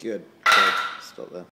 Good. Good. Stop there.